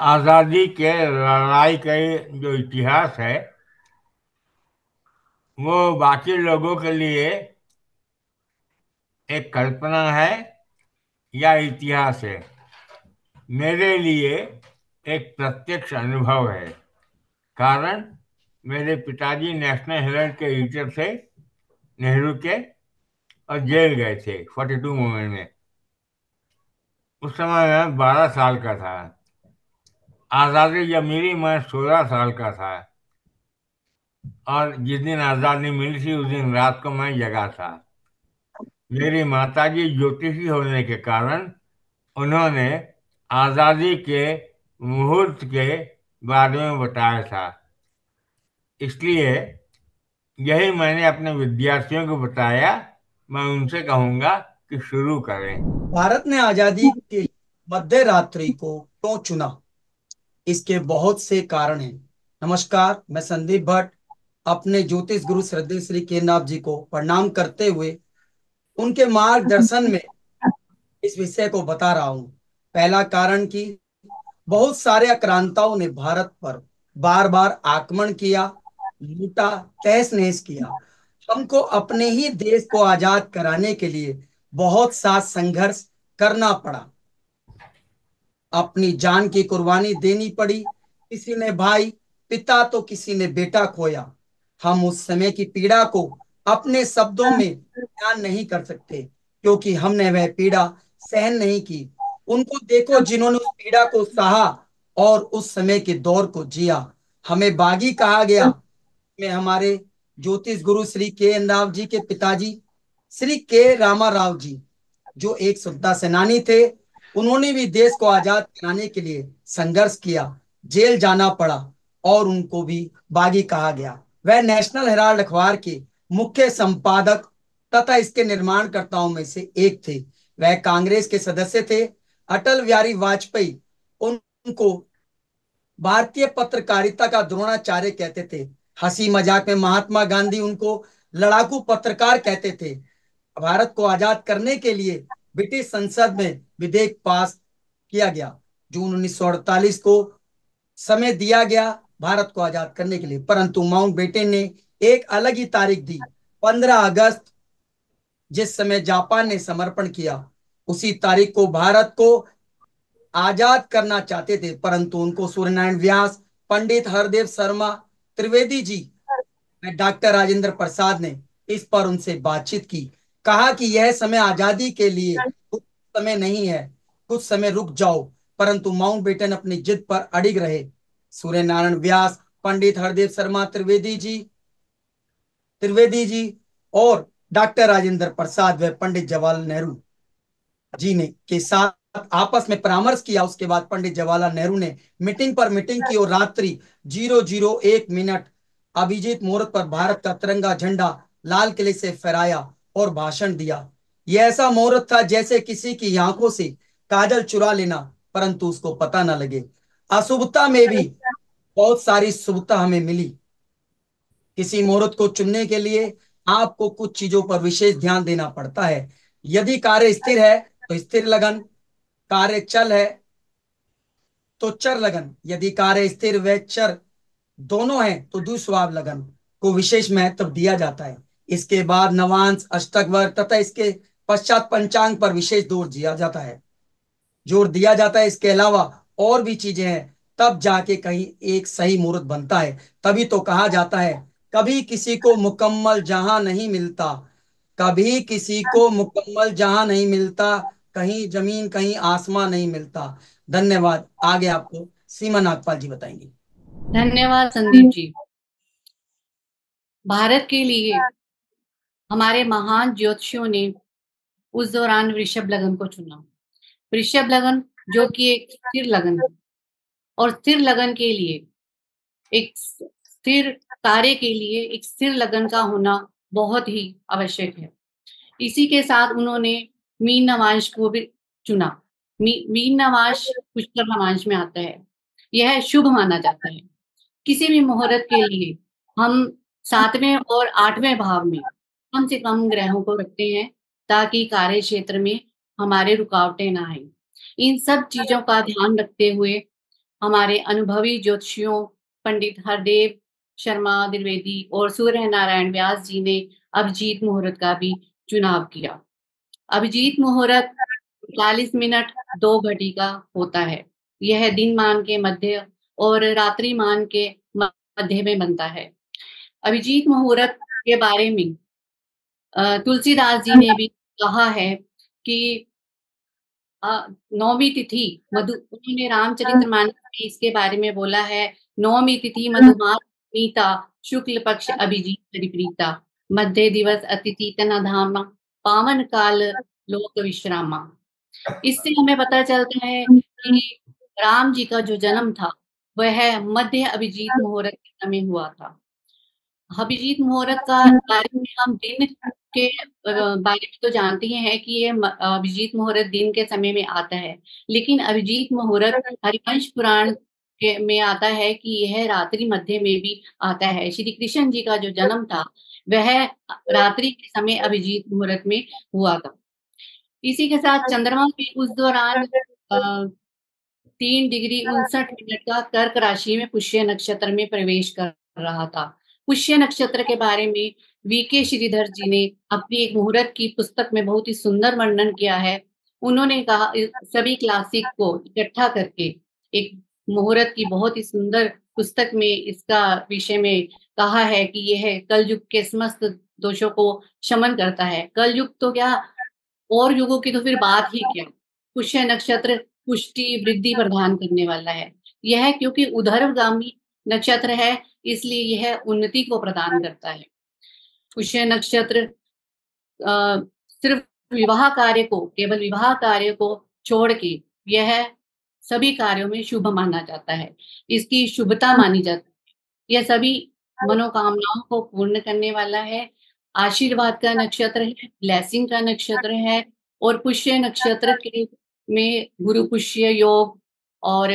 आज़ादी के लड़ाई का जो इतिहास है, वो बाकी लोगों के लिए एक कल्पना है या इतिहास है? मेरे लिए एक प्रत्यक्ष अनुभव है। कारण, मेरे पिताजी नेशनल हेराल्ड के एडिटर थे, नेहरू के, और जेल गए थे, फोर्टी टू मूवमेंट में। उस समय मैं बारह साल का था। आज़ादी जब मिली, मैं सोलह साल का था। और जिस दिन आज़ादी मिली थी, उस दिन रात को मैं जगा था। मेरी माताजी ज्योतिषी होने के कारण उन्होंने आज़ादी के मुहूर्त के बारे में बताया था। इसलिए यही मैंने अपने विद्यार्थियों को बताया। मैं उनसे कहूँगा कि शुरू करें। भारत ने आज़ादी के मध्य रात्रि को क्यों तो चुना? इसके बहुत से कारण हैं। नमस्कार, मैं संदीप भट्ट, अपने ज्योतिष गुरु श्रद्धे श्री केरनाथ जी को प्रणाम करते हुए उनके मार्गदर्शन में इस विषय को बता रहा हूँ। पहला कारण कि बहुत सारे आक्रांताओं ने भारत पर बार बार आक्रमण किया, लूटा तहस नहस किया। हमको अपने ही देश को आज़ाद कराने के लिए बहुत सा संघर्ष करना पड़ा। अपनी जान की कुर्बानी देनी पड़ी। किसी ने भाई, पिता तो किसी ने बेटा खोया। हम उस समय की पीड़ा को अपने शब्दों में बयान नहीं कर सकते, क्योंकि हमने वह पीड़ा सहन नहीं की। उनको देखो जिन्होंने उस पीड़ा को सहा और उस समय के दौर को जिया। हमें बागी कहा गया में हमारे ज्योतिष गुरु श्री के राव जी के पिताजी, श्री के रामा राव जी, जो एक स्वतंत्रता सेनानी थे उन्होंने भी देश को आज़ाद कराने के लिए संघर्ष किया, जेल जाना पड़ा और उनको भी बागी कहा गया। वह नेशनल हेराल्ड अखबार के मुख्य संपादक तथा इसके निर्माणकर्ताओं में से एक थे। वह कांग्रेस के सदस्य थे। अटल बिहारी वाजपेयी उनको भारतीय पत्रकारिता का द्रोणाचार्य कहते थे। हँसी मज़ाक में महात्मा गांधी उनको लड़ाकू पत्रकार कहते थे। भारत को आज़ाद करने के लिए ब्रिटिश संसद में विधेयक पास किया गया जून 1948 को समय दिया गया भारत को आज़ाद करने के लिए। परंतु माउंट बेटन ने एक अलग ही तारीख दी 15 अगस्त जिस समय जापान ने समर्पण किया उसी तारीख को भारत को आज़ाद करना चाहते थे। परंतु उनको सूर्यनारायण व्यास पंडित हरदेव शर्मा त्रिवेदी जी डॉक्टर राजेंद्र प्रसाद ने इस पर उनसे बातचीत की। कहा कि यह समय आज़ादी के लिए कुछ समय नहीं है कुछ समय रुक जाओ परंतु माउंट बेटन अपनी जिद पर अड़िग रहे। सूर्य नारायण व्यास पंडित हरदेव शर्मा त्रिवेदी जी त्रिवेदी जी और डॉक्टर राजेंद्र प्रसाद व पंडित जवाहरलाल नेहरू जी ने के साथ आपस में परामर्श किया। उसके बाद पंडित जवाहरलाल नेहरू ने मीटिंग पर मीटिंग की और रात्रि ज़ीरो ज़ीरो एक मिनट अभिजीत मुहूर्त पर भारत का तिरंगा झंडा लाल किले से फहराया। और भाषण दिया। यह ऐसा मुहूर्त था जैसे किसी की आँखों से काजल चुरा लेना, परंतु उसको पता ना लगे। अशुभता में भी बहुत सारी शुभता हमें मिली। किसी मुहूर्त को चुनने के लिए आपको कुछ चीज़ों पर विशेष ध्यान देना पड़ता है। यदि कार्य स्थिर है तो स्थिर लगन। कार्य चल है तो चर लगन। यदि कार्य स्थिर व चर दोनों हैं तो दुस्वाब लगन को विशेष महत्व दिया जाता है। इसके बाद नवांश अष्टक वर्ग तथा इसके पश्चात पंचांग पर विशेष ज़ोर दिया जाता है। ज़ोर दिया जाता है, इसके अलावा और भी चीज़ें हैं। तब जाके कहीं एक सही मुहूर्त बनता है। तभी तो कहा जाता है, कभी किसी को मुकम्मल जहाँ नहीं मिलता, कभी किसी को मुकम्मल जहाँ नहीं मिलता, कहीं ज़मीन, कहीं आसमान नहीं मिलता। धन्यवाद। आगे आपको सीमा नागपाल जी बताएँगे। धन्यवाद संदीप जी। भारत के लिए हमारे महान ज्योतिषियों ने उस दौरान वृषभ लगन को चुना। वृषभ लगन जो कि एक स्थिर लगन है। और स्थिर लगन के लिए एक स्थिर तारे के लिए एक स्थिर लगन का होना बहुत ही आवश्यक है। इसी के साथ उन्होंने मीन नवांश को भी चुना। मी, मीन नवांश पुष्कर नवांश में आता है। यह शुभ माना जाता है। किसी भी मुहूर्त के लिए हम सातवें और आठवें भाव में कम से कम ग्रहों को रखते हैं ताकि कार्य क्षेत्र में हमारे रुकावटें ना आए। इन सब चीज़ों का ध्यान रखते हुए हमारे अनुभवी ज्योतिषियों, पंडित हरदेव शर्मा, द्विवेदी और सूर्य नारायण व्यास जी ने अभिजीत मुहूर्त का भी चुनाव किया। अभिजीत मुहूर्त चालीस मिनट दो घटी का होता है। यह दिन मान के मध्य और रात्रि मान के मध्य में बनता है। अभिजीत मुहूर्त के बारे में तुलसीदास जी ने भी कहा है कि नौमी तिथि मधु उन्होंने रामचरित्र मानस में इसके बारे में बोला है नौमी तिथि मधुमाता शुक्ल पक्ष अभिजीत परिप्रीता मध्य दिवस अतिथि धाम पावन काल लोक विश्रामा। इससे हमें पता चलता है कि राम जी का जो जन्म था वह मध्य अभिजीत मुहूर्त के समय हुआ था। अभिजीत मुहूर्त का बारे में हम दिन के बारे में तो जानते ही हैं कि ये अभिजीत मुहूर्त दिन के समय में आता है। लेकिन अभिजीत मुहूर्त हरिवंश पुराण के में आता है कि यह रात्रि मध्य में भी आता है। श्री कृष्ण जी का जो जन्म था वह रात्रि के समय अभिजीत मुहूर्त में हुआ था। इसी के साथ चंद्रमा भी उस दौरान तीन डिग्री उनसठ मिनट का कर्क राशि में पुष्य नक्षत्र में प्रवेश कर रहा था। पुष्य नक्षत्र के बारे में वी के श्रीधर जी ने अपनी एक मुहूर्त की पुस्तक में बहुत ही सुंदर वर्णन किया है। उन्होंने कहा सभी क्लासिक को इकट्ठा करके एक मुहूर्त की बहुत ही सुंदर पुस्तक में इसका विषय में कहा है कि यह कलयुग के समस्त दोषों को शमन करता है। कलयुग तो क्या, और युगों की तो फिर बात ही क्या? पुष्य नक्षत्र पुष्टि, वृद्धि प्रदान करने वाला है। यह क्योंकि उधरगामी नक्षत्र है इसलिए यह उन्नति को प्रदान करता है। पुष्य नक्षत्र सिर्फ़ विवाह कार्य को, केवल विवाह कार्य को छोड़ के यह सभी कार्यों में शुभ माना जाता है। इसकी शुभता मानी जाती है। यह सभी मनोकामनाओं को पूर्ण करने वाला है। आशीर्वाद का नक्षत्र है ब्लैसिंग का नक्षत्र है और पुष्य नक्षत्र के में गुरु पुष्य योग और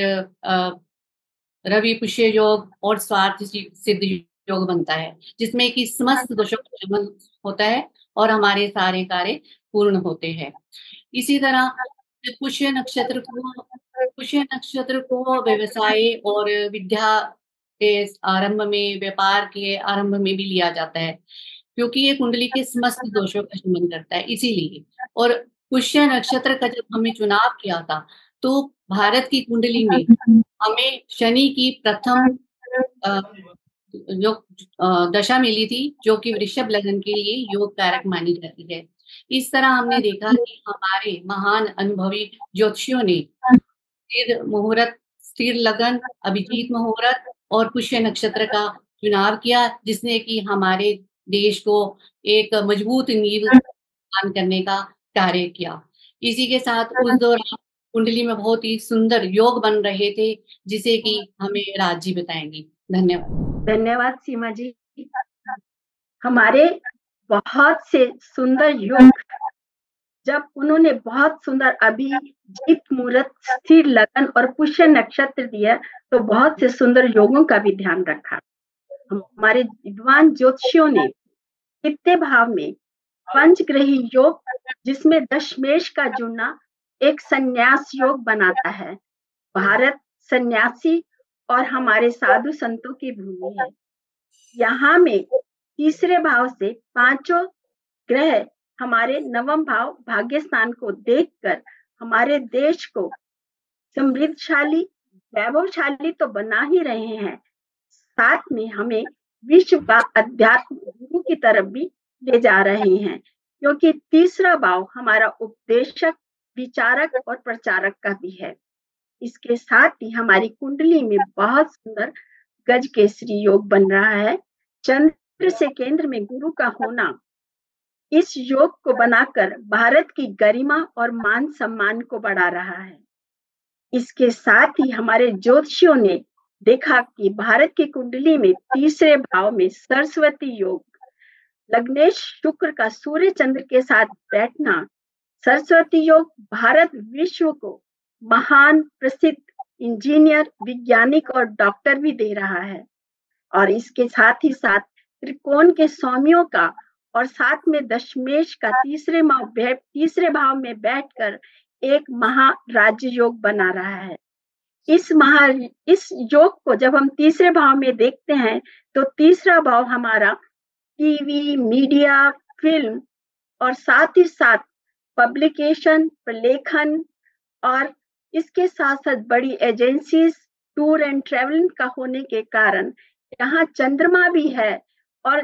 रवि पुष्य योग और स्वार्थ सिद्ध योग बनता है जिसमें कि समस्त दोषों का शमन होता है और हमारे सारे कार्य पूर्ण होते हैं। इसी तरह पुष्य नक्षत्र को पुष्य नक्षत्र को व्यवसाय और विद्या के आरंभ में व्यापार के आरंभ में भी लिया जाता है क्योंकि ये कुंडली के समस्त दोषों का शमन करता है इसीलिए। और पुष्य नक्षत्र का जब हमने चुनाव किया था तो भारत की कुंडली में हमें शनि की प्रथम जो दशा मिली थी, जो कि वृषभ लगन के लिए योग कारक मानी जाती है। इस तरह हमने देखा कि हमारे महान अनुभवी ज्योतिषियों ने स्थिर मुहूर्त, स्थिर लगन, अभिजीत मुहूर्त और पुष्य नक्षत्र का चुनाव किया, जिसने कि हमारे देश को एक मज़बूत नींव प्रदान करने का कार्य किया। इसी के साथ उस दौरान कुंडली में बहुत ही सुंदर योग बन रहे थे, जिसे कि हमें राज बताएँगी। धन्यवाद। धन्यवाद सीमा जी। हमारे बहुत से सुंदर योग जब उन्होंने बहुत सुंदर अभी जीत मुहूर्त स्थिर लगन और पुष्य नक्षत्र दिया तो बहुत से सुंदर योगों का भी ध्यान रखा। हमारे विद्वान ज्योतिषियों ने कितने भाव में पंचग्रही योग, जिसमें दशमेश का जुड़ना एक संन्यास योग बनाता है। भारत सन्यासी और हमारे साधु संतों की भूमि है। यहाँ में तीसरे भाव से पाँचों ग्रह हमारे नवम भाव भाग्य स्थान को देखकर हमारे देश को समृद्धशाली, वैभवशाली तो बना ही रहे हैं। साथ में हमें विश्व का अध्यात्म गुरु की तरफ़ भी ले जा रहे हैं, क्योंकि तीसरा भाव हमारा उपदेशक विचारक और प्रचारक का भी है। इसके साथ ही हमारी कुंडली में बहुत सुंदर गज केसरी योग बन रहा है। चंद्र से केंद्र में गुरु का होना, इस योग को बनाकर भारत की गरिमा और मान सम्मान को बढ़ा रहा है। इसके साथ ही हमारे ज्योतिषियों ने देखा कि भारत की कुंडली में तीसरे भाव में सरस्वती योग, लग्नेश शुक्र का सूर्य चंद्र के साथ बैठना सरस्वती योग भारत विश्व को महान प्रसिद्ध इंजीनियर, वैज्ञानिक और डॉक्टर भी दे रहा है। और इसके साथ ही साथ त्रिकोण के स्वामियों का और साथ में दशमेश का तीसरे तीसरे भाव में बैठकर एक महाराज्य योग बना रहा है। इस महा, इस योग को जब हम तीसरे भाव में देखते हैं तो तीसरा भाव हमारा टीवी, मीडिया, फ़िल्म और साथ ही साथ पब्लिकेशन प्रलेखन और इसके साथ साथ बड़ी एजेंसीज टूर एंड ट्रेवलिंग का होने के कारण। यहाँ चंद्रमा भी है और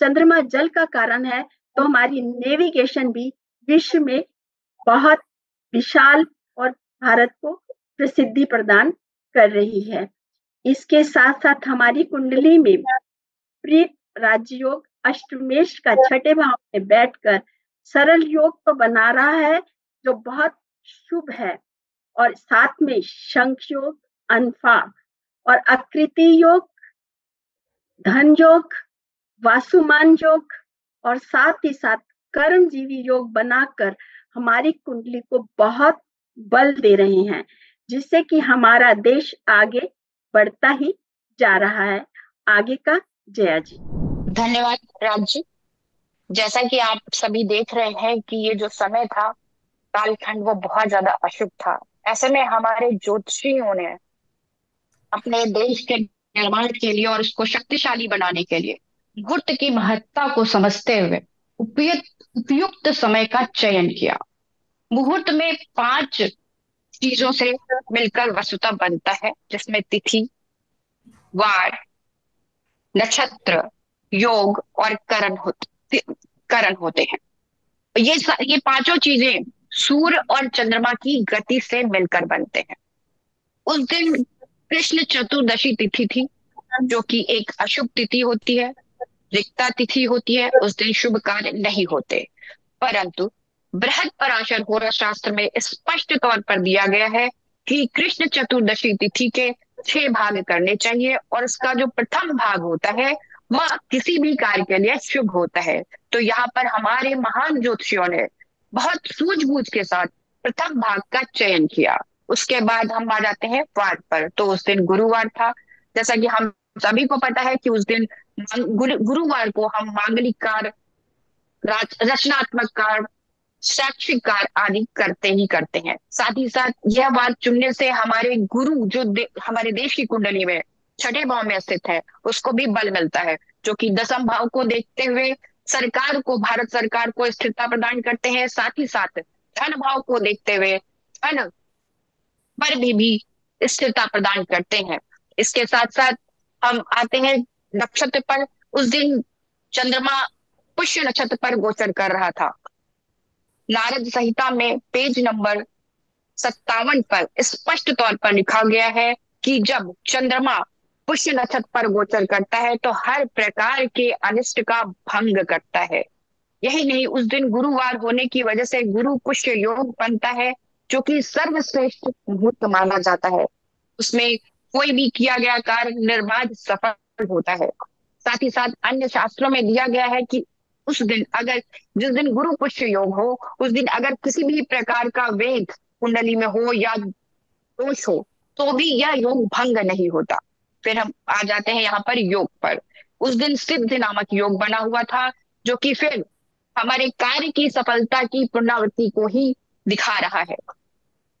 चंद्रमा जल का कारण है तो हमारी नेविगेशन भी विश्व में बहुत विशाल और भारत को प्रसिद्धि प्रदान कर रही है। इसके साथ साथ हमारी कुंडली में प्रिय राजयोग, अष्टमेश का छठे भाव में बैठकर सरल योग को बना रहा है, जो बहुत शुभ है। और साथ में शंख योग अनफा और आकृति योग, धन योग, वासुमान योग और साथ ही साथ कर्मजीवी योग बनाकर हमारी कुंडली को बहुत बल दे रहे हैं, जिससे कि हमारा देश आगे बढ़ता ही जा रहा है। आगे का जया जी। धन्यवाद राज जी। जैसा कि आप सभी देख रहे हैं कि ये जो समय था, कालखंड वो बहुत ज़्यादा अशुभ था। ऐसे में हमारे ज्योतिषियों ने अपने देश के निर्माण के लिए और उसको शक्तिशाली बनाने के लिए मुहूर्त की महत्ता को समझते हुए उपयुक्त उपयुक्त समय का चयन किया। मुहूर्त में पाँच चीज़ों से मिलकर वसुता बनता है, जिसमें तिथि, वार, नक्षत्र, योग और करण होते करण होते हैं। ये ये पाँचों चीज़ें सूर्य और चंद्रमा की गति से मिलकर बनते हैं। उस दिन कृष्ण चतुर्दशी तिथि थी, जो कि एक अशुभ तिथि होती है, रिक्ता तिथि होती है, उस दिन शुभ कार्य नहीं होते। परंतु बृहद पराशर होरा शास्त्र में स्पष्ट तौर पर दिया गया है कि कृष्ण चतुर्दशी तिथि के छह भाग करने चाहिए और उसका जो प्रथम भाग होता है वह किसी भी कार्य के लिए शुभ होता है। तो यहाँ पर हमारे महान ज्योतिषियों ने बहुत सूझबूझ के साथ प्रथम भाग का चयन किया। उसके बाद हम आ जाते हैं वार पर। तो उस दिन गुरुवार था। जैसा कि हम सभी को पता है कि उस दिन गुरुवार को हम मांगलिक कार्य रचनात्मक कार्य शैक्षिक कार्य आदि करते ही करते हैं। साथ ही साथ यह बात चुनने से हमारे गुरु जो दे, हमारे देश की कुंडली में छठे भाव में स्थित है उसको भी बल मिलता है जो कि दसम भाव को देखते हुए सरकार को भारत सरकार को स्थिरता प्रदान करते हैं साथ ही साथ धन भाव को देखते हुए धन पर भी, भी स्थिरता प्रदान करते हैं। इसके साथ साथ हम आते हैं नक्षत्र पर। उस दिन चंद्रमा पुष्य नक्षत्र पर गोचर कर रहा था। नारद संहिता में पेज नंबर सत्तावन पर स्पष्ट तौर पर लिखा गया है कि जब चंद्रमा पुष्य नक्षत्र पर गोचर करता है तो हर प्रकार के अनिष्ट का भंग करता है। यही नहीं, उस दिन गुरुवार होने की वजह से गुरु पुष्य योग बनता है, जो कि सर्वश्रेष्ठ मुहूर्त माना जाता है। उसमें कोई भी किया गया कार्य निर्बाध सफल होता है। साथ ही साथ अन्य शास्त्रों में दिया गया है कि उस दिन अगर, जिस दिन गुरु पुष्य योग हो, उस दिन अगर किसी भी प्रकार का वेद कुंडली में हो या दोष हो तो भी यह योग भंग नहीं होता। फिर हम आ जाते हैं यहाँ पर योग पर। उस दिन सिद्ध नामक योग बना हुआ था, जो कि फिर हमारे कार्य की सफलता की पुनरावृत्ति को ही दिखा रहा है।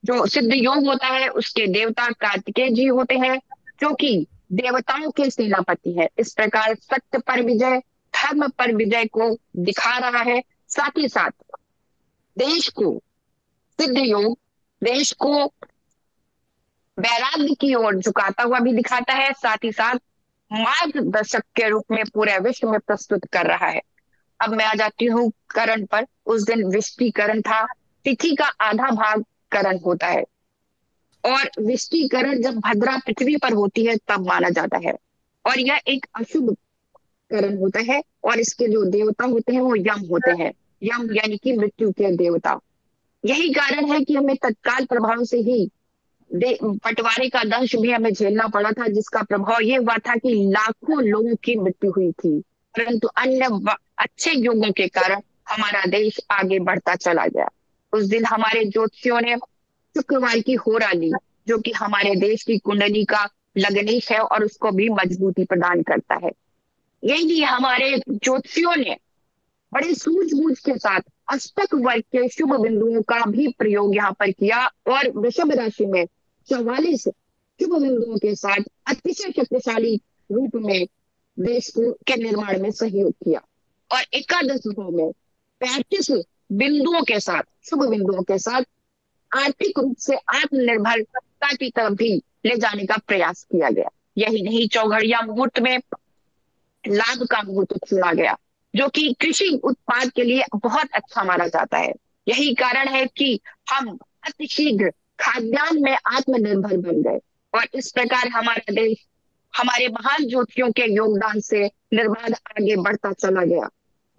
जो सिद्ध योग होता है, उसके देवता कार्तिकेय जी होते हैं, जो कि देवताओं के सेनापति है। इस प्रकार सत्य पर विजय, धर्म पर विजय को दिखा रहा है। साथ ही साथ देश को, सिद्ध योग, देश को वैराग्य की ओर झुकाता हुआ भी दिखाता है, साथ ही साथ मार्गदर्शक के रूप में पूरे विश्व में प्रस्तुत कर रहा है। अब मैं आ जाती हूँ करण पर। उस दिन विष्टिकरण था। तिथि का आधा भाग करण होता है। और विष्टिकरण जब भद्रा पृथ्वी पर होती है, तब माना जाता है। और यह एक अशुभ करण होता है और इसके जो देवता होते हैं, वो यम होते हैं। यम यानी कि मृत्यु के देवता। यही कारण है कि हमें तत्काल प्रभाव से ही पटवारी का दंश भी हमें झेलना पड़ा था, जिसका प्रभाव ये हुआ था कि लाखों लोगों की मृत्यु हुई थी। परंतु अन्य अच्छे युगों के कारण हमारा देश आगे बढ़ता चला गया। उस दिन हमारे ज्योतिषियों ने शुक्रवार की होरा ली, जो कि हमारे देश की कुंडली का लगनीश है और उसको भी मजबूती प्रदान करता है। यही हमारे ज्योतिषियों ने बड़े सूझबूझ के साथ अष्टक वर्ग के शुभ बिंदुओं का भी प्रयोग यहाँ पर किया और वृषभ राशि में चौवालीस शुभ बिंदुओं के साथ अतिशय शक्तिशाली रूप में देश को के निर्माण में सहयोग किया और एकादश में पैंतीस बिंदुओं के साथ, शुभ बिंदुओं के साथ आर्थिक रूप से आत्मनिर्भरता की तरफ़ भी ले जाने का प्रयास किया गया। यही नहीं, चौघड़िया मुहूर्त में लाभ का मुहूर्त चुना गया, जो कि कृषि उत्पाद के लिए बहुत अच्छा माना जाता है। यही कारण है कि हम अतिशीघ्र खाद्यान्न में आत्मनिर्भर बन गए। और इस प्रकार हमारा देश, हमारे महान ज्योतियों के योगदान से निर्बाध आगे बढ़ता चला गया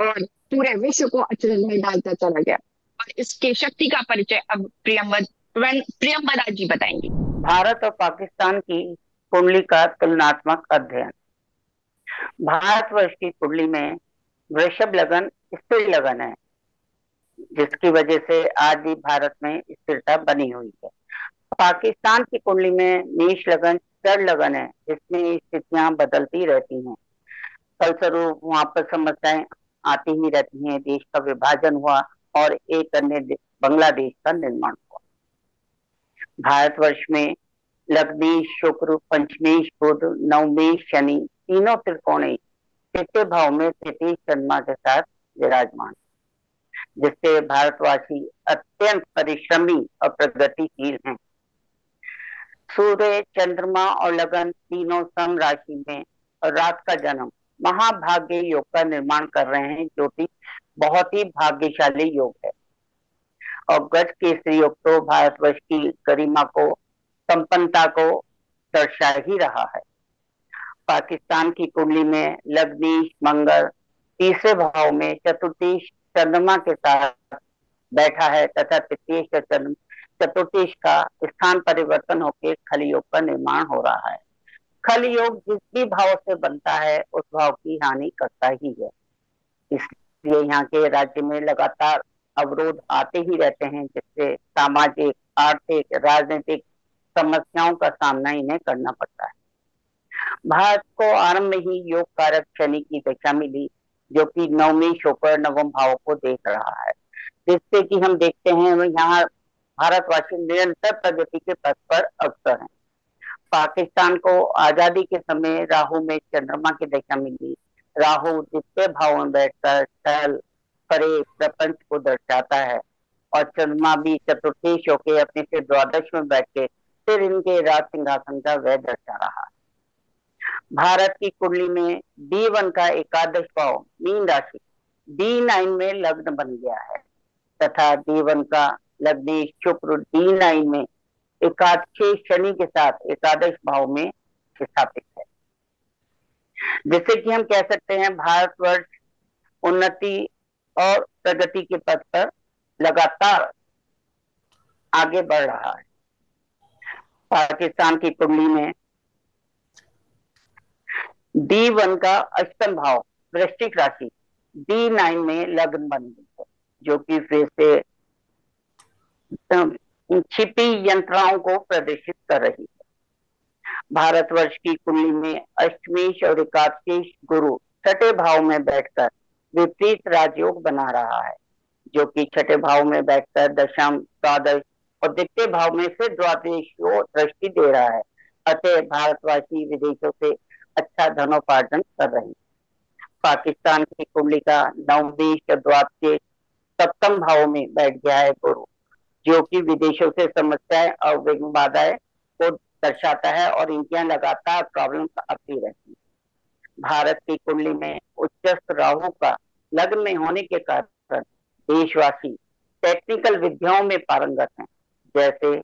और पूरे विश्व को अचरज में डालता चला गया। और इसकी शक्ति का परिचय अब प्रियमवद प्रियमवदा जी बताएँगे। भारत और पाकिस्तान की कुंडली का तुलनात्मक अध्ययन। भारतवर्ष की कुंडली में वृषभ लगन, स्त्री लगन है। जिसकी वजह से आज भी भारत में स्थिरता बनी हुई है। पाकिस्तान की कुंडली में मेष लगन, चर लगन है, जिसमें स्थितियाँ बदलती रहती हैं। फलस्वरूप वहाँ पर समस्याएँ आती ही रहती हैं। देश का विभाजन हुआ और एक अन्य बांग्लादेश का निर्माण हुआ। भारतवर्ष में लग्नेश, शुक्र, पंचमेश, बुध, नवमेश, शनि, तीनों त्रिकोणी तृतीय भाव में तृतीय चंद्रमा के साथ विराजमान। जिससे भारतवासी अत्यंत परिश्रमी और प्रगतिशील हैं। सूर्य, चंद्रमा और लगन तीनों सम राशि में और रात का जन्म महाभाग्य योग का निर्माण कर रहे हैं, जो कि बहुत ही भाग्यशाली योग है। और गज केसरी योग तो भारतवर्ष की गरिमा को, संपन्नता को दर्शा ही रहा है। पाकिस्तान की कुंडली में लग्नीश, मंगल, तीसरे भाव में चतुर्थीश चंद्रमा के साथ बैठा है तथा तृतीय चतुर्थीश का स्थान परिवर्तन होकर खली योग का निर्माण हो रहा है। खल योग जिस भी भाव से बनता है, उस भाव की हानि करता ही है। इसलिए यहाँ के राज्य में लगातार अवरोध आते ही रहते हैं, जिससे सामाजिक, आर्थिक, राजनीतिक समस्याओं का सामना इन्हें करना पड़ता है। भारत को आरंभ में ही योग कारक शनि की दशा मिली। जो कि नवमी शोकर नवम भाव को देख रहा है। जिससे कि हम देखते हैं यहाँ भारतवासी निरंतर प्रगति के पथ पर अवसर हैं। पाकिस्तान को आज़ादी के समय राहु में चंद्रमा की दशा मिली। राहु द्वितीय भाव में बैठकर स्थल परे प्रपंच को दर्शाता है। और चंद्रमा भी चतुर्थेश होके अपने फिर द्वादश में बैठ के फिर इनके राज सिंहासन का वह दर्शा रहा। भारत की कुंडली में डी वन का एकादश भाव मीन राशि डी नाइन में लग्न बन गया है। तथा डी वन का लग्न शुक्र, डी नाइन में एकादश शनि के साथ एकादश भाव में स्थापित है। जिससे कि हम कह सकते हैं, भारतवर्ष उन्नति और प्रगति के पथ पर लगातार आगे बढ़ रहा है। पाकिस्तान की कुंडली में डी वन का अष्टम भाव, वृश्चिक राशि। डी नाइन में लग्न बन गई है, जो कि फिर से छिपी यंत्राओं को प्रदर्शित कर रही है। भारतवर्ष की कुंडली में अष्टमेश और एकादशेश गुरु छठे भाव में बैठकर विपरीत राजयोग बना रहा है, जो कि छठे भाव में बैठकर दशम द्वादश और द्वितीय भाव में से द्वादश को दृष्टि दे रहा है। अतः भारतवासी विदेशों से अच्छा धनोपार्जन कर रहे हैं। पाकिस्तान की कुंडली का नवदेश द्वादश सप्तम भाव में बैठ गया है गुरु, जो कि विदेशों से समस्याएँ और बाधाएँ को दर्शाता है और इनकी लगातार प्रॉब्लम आती रहती है। भारत की कुंडली में उच्चस्त राहु का लग्न में होने के कारण देशवासी टेक्निकल विद्याओं में पारंगत हैं, जैसे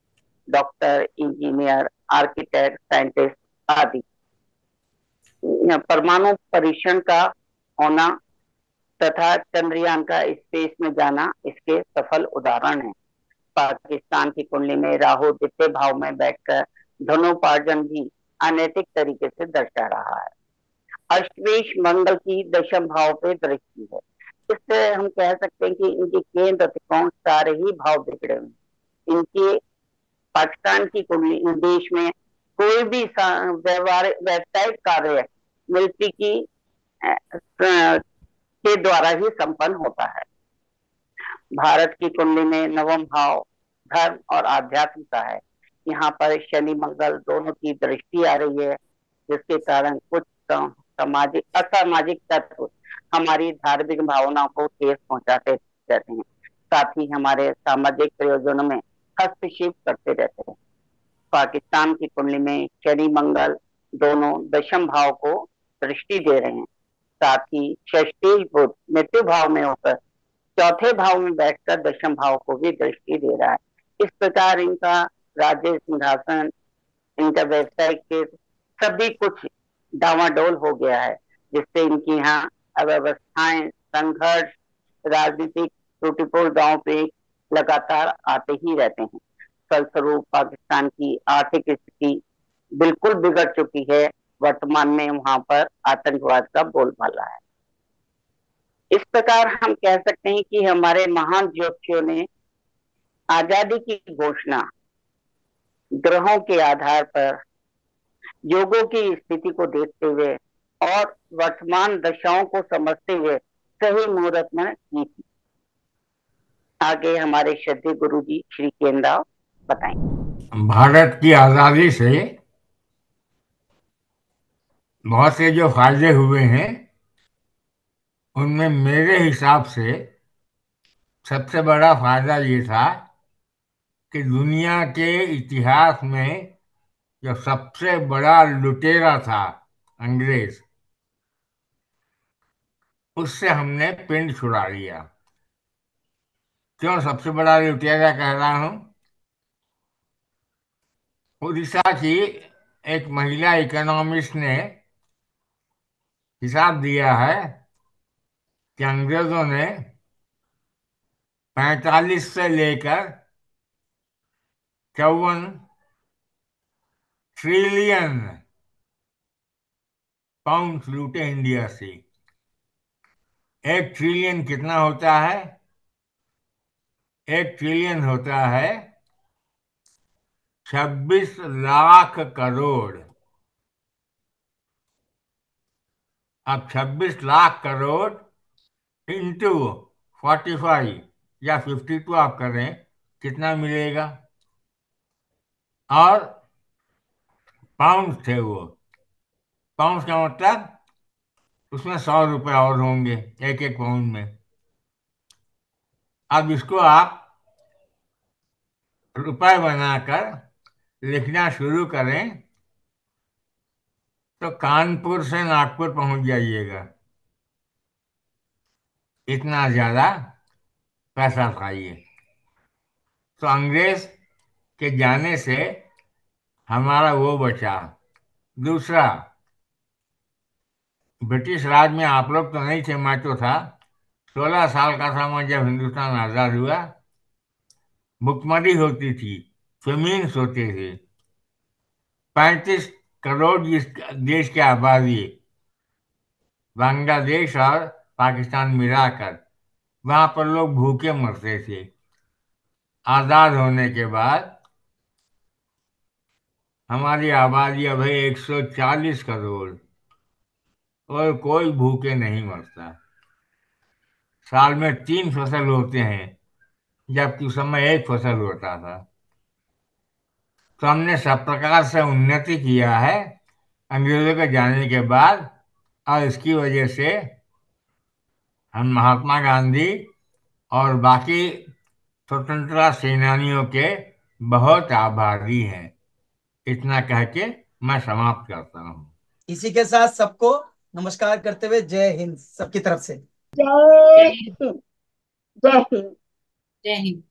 डॉक्टर इंजीनियर आर्किटेक्ट साइंटिस्ट आदि। परमाणु परीक्षण का होना तथा चंद्रयान का स्पेस में जाना इसके सफल उदाहरण है। पाकिस्तान की कुंडली में राहु द्वितीय भाव में बैठकर धनोपार्जन भी अनैतिक तरीके से दर्शा रहा है। अष्टवेश मंगल की दशम भाव पे दृष्टि है। इससे हम कह सकते हैं कि इनके केंद्र त्रिकोण सारे ही भाव बिगड़े हुए इनके पाकिस्तान की कुंडली देश में कोई भी व्यवहार व्यावसायिक कार्य मिलिट्री की के द्वारा ही संपन्न होता है। भारत की कुंडली में नवम भाव धर्म और आध्यात्म का है। यहाँ पर शनि, मंगल दोनों की दृष्टि आ रही है, जिसके कारण कुछ सामाजिक, असामाजिक तत्व हमारी धार्मिक भावनाओं को ठेस पहुंचाते रहते हैं। साथ ही हमारे सामाजिक प्रयोजनों में हस्तक्षेप करते रहते हैं। पाकिस्तान की कुंडली में शनि, मंगल दोनों दशम भाव को दृष्टि दे रहे हैं। साथ ही षष्टी बुद्ध मृत्यु भाव में होकर चौथे भाव में बैठकर दशम भाव को भी दृष्टि दे रहा है। इस प्रकार इनका राज्य सिंहासन, इनका व्यवसाय के सभी कुछ डावाडोल हो गया है, जिससे इनकी यहाँ अव्यवस्थाएँ, संघर्ष, राजनीतिक त्रुटिपूर्ण गाँव पे लगातार आते ही रहते हैं। फलस्वरूप पाकिस्तान की आर्थिक स्थिति बिल्कुल बिगड़ चुकी है। वर्तमान में वहाँ पर आतंकवाद का बोलबाला है। इस प्रकार हम कह सकते हैं कि हमारे महान ज्योतिषियों ने आज़ादी की घोषणा ग्रहों के आधार पर, योगों की स्थिति को देखते हुए और वर्तमान दशाओं को समझते हुए सही मुहूर्त में की थी। आगे हमारे श्रद्धे गुरु जी श्री केंद्राव। बताएँगे भारत की आज़ादी से बहुत से जो फ़ायदे हुए हैं, उनमें मेरे हिसाब से सबसे बड़ा फ़ायदा ये था कि दुनिया के इतिहास में जो सबसे बड़ा लुटेरा था अंग्रेज़, उससे हमने पिंड छुड़ा लिया। क्यों सबसे बड़ा लुटेरा कह रहा हूँ? उड़ीसा की एक महिला इकोनॉमिस्ट ने हिसाब दिया है कि अंग्रेज़ों ने 45 से लेकर चौवन ट्रिलियन पाउंड लूटे इंडिया से। एक ट्रिलियन कितना होता है? एक ट्रिलियन होता है छब्बीस लाख करोड़। अब 26 lakh crore into forty five या फिफ्टी टू आप करें कितना मिलेगा? और पाउंड थे वो। पाउंड का मतलब उसमें सौ रुपए और होंगे एक एक पाउंड में। अब इसको आप रुपए बनाकर लिखना शुरू करें तो कानपुर से नागपुर पहुँच जाइएगा। इतना ज़्यादा पैसा खाइए तो अंग्रेज़ के जाने से हमारा वो बचा। दूसरा, ब्रिटिश राज में आप लोग तो नहीं थे, मैं तो था। सोलह साल का था मैं जब हिंदुस्तान आज़ाद हुआ। भुखमरी होती थी। फेमीन्स होते थे। पैंतीस करोड़ जिस देश की आबादी। बांग्लादेश और पाकिस्तान मिलाकर वहाँ पर लोग भूखे मरते थे। आज़ाद होने के बाद हमारी आबादी अब है 140 करोड़ और कोई भूखे नहीं मरता। साल में तीन फ़सल होते हैं, जबकि उस समय एक फ़सल होता था। तो हमने सब प्रकार से उन्नति किया है अंग्रेज़ों के जाने के बाद और इसकी वजह से हम महात्मा गांधी और बाकी स्वतंत्रता सेनानियों के बहुत आभारी हैं। इतना कह के मैं समाप्त करता हूँ। इसी के साथ सबको नमस्कार करते हुए जय हिंद सबकी तरफ़ से। जय हिंद। जय हिंद। जय हिंद।